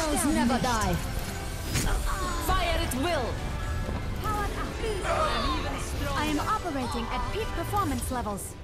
Heroes never die. Fire at will. Powered up. I am operating at peak performance levels.